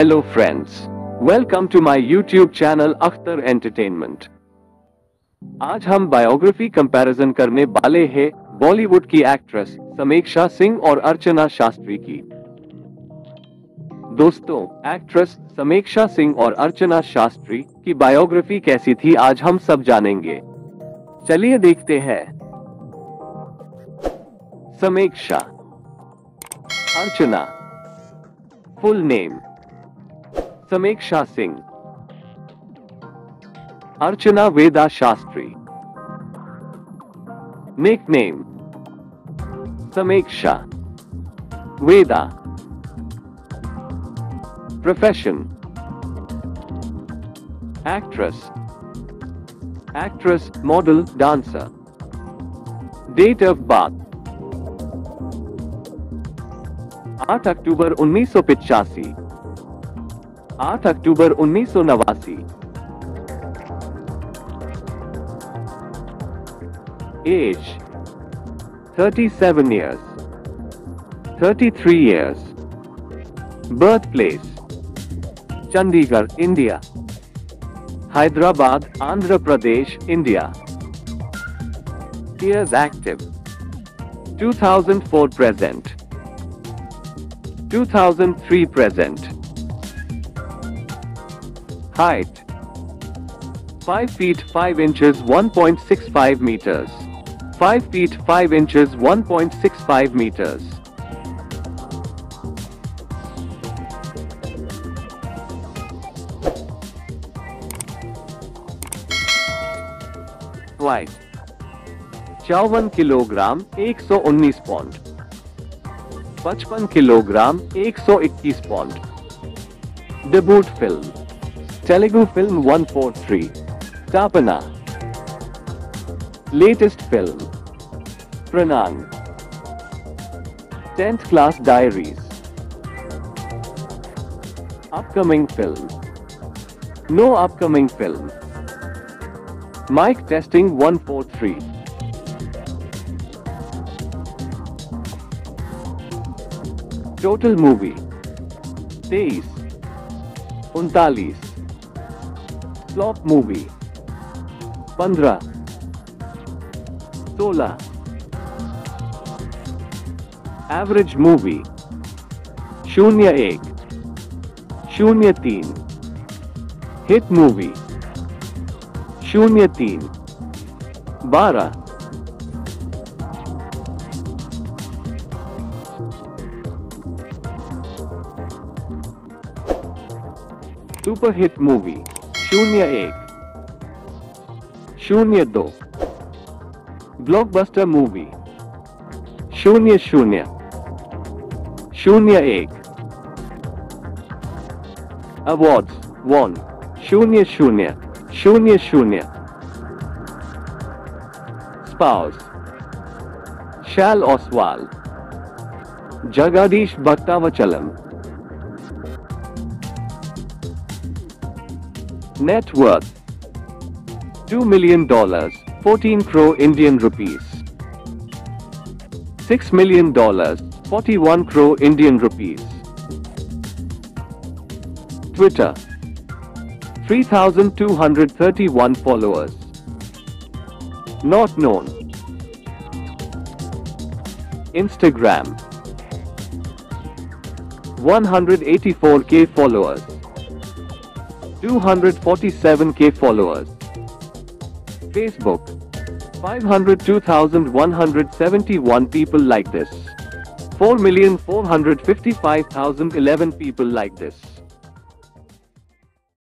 Hello, friends. Welcome to my YouTube channel Akhtar entertainment आज हम biography comparison करने वाले हैं बॉलीवुड की एक्ट्रेस समीक्षा सिंह और अर्चना शास्त्री की। दोस्तों एक्ट्रेस समीक्षा सिंह और अर्चना शास्त्री की बायोग्राफी कैसी थी, आज हम सब जानेंगे। चलिए देखते हैं। Sameksha. Archana. Full name Sameksha Singh, Archana Veda Shastry. Nickname Sameksha Veda. Profession. Actress. Actress, model, dancer. Date of birth. 8 October 1985 सौ पिचासी आठ अक्टूबर उन्नीस सौ नवासी as 37 years 33 years birthplace Chandigarh, India. Hyderabad, Andhra Pradesh, India. Years active 2004 present. 2003 present. Height 5 feet 5 inches 1.65 meters. 5 feet 5 inches 1.65 meters. Weight चौवन kilogram 119 pound 55 kilogram 121 pound debut film Telugu film 143. Tapana. Latest film. Pranang. 10th Class Diaries. Upcoming film. No upcoming film. Mic testing 143. Total movie. Teis. Untalis. Flop movie पंद्रह सोलह average movie शून्य एक शून्य तीन hit movie शून्य तीन बारह super hit movie शून्य एक। शून्य दो। Blockbuster movie. शून्य शून्य। शून्य एक। अवार्ड्स वन शून्य शून्य। शून्य शून्य। Spouse Shal Oswal Jagadish Bhattavachalam Net worth $2 million 14 crore Indian rupees. $6 million 41 crore Indian rupees. Twitter 3231 followers. Not known. Instagram 184k followers 247k followers. Facebook 502,171 people like this. 4,455,011 people like this